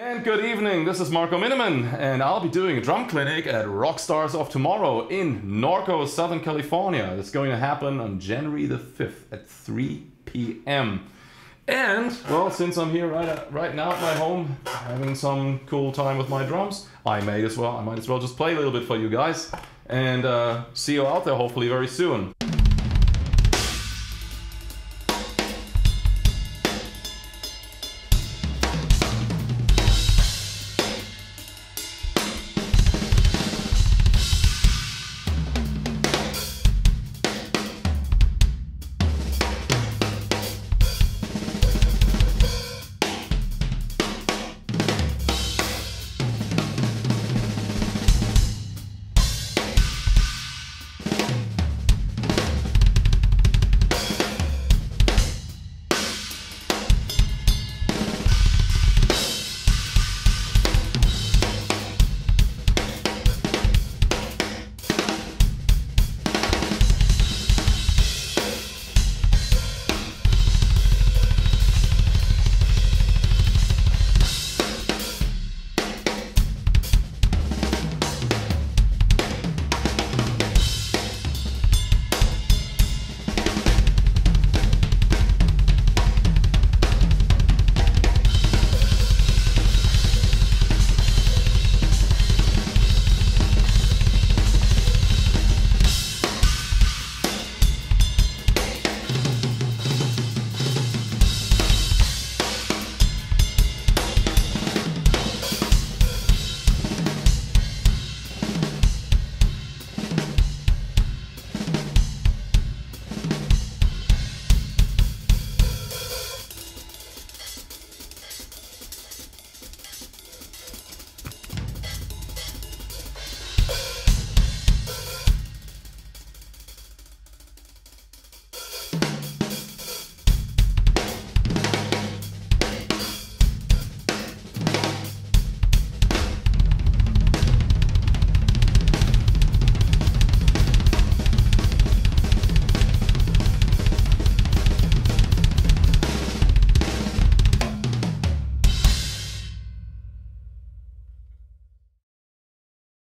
And good evening, this is Marco Minnemann, and I'll be doing a drum clinic at Rockstars of Tomorrow in Norco, Southern California. It's going to happen on January the 5th at 3 p.m. And, well, since I'm here right, uh, right now at my home, having some cool time with my drums, I may as well, I might as well just play a little bit for you guys. And uh, see you out there hopefully very soon.